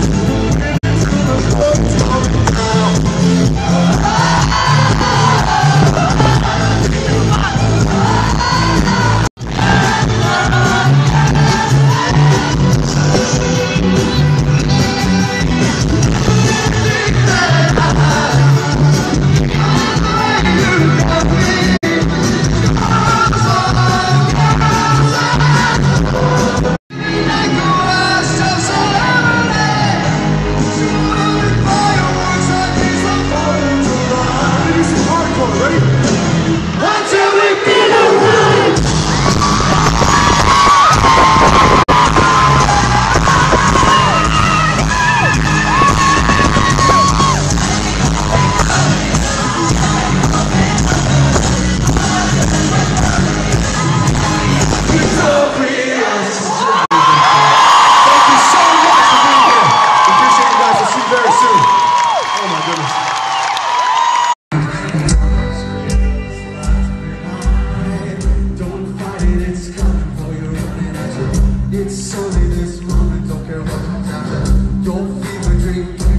Give it to the folks. Don't fever dream,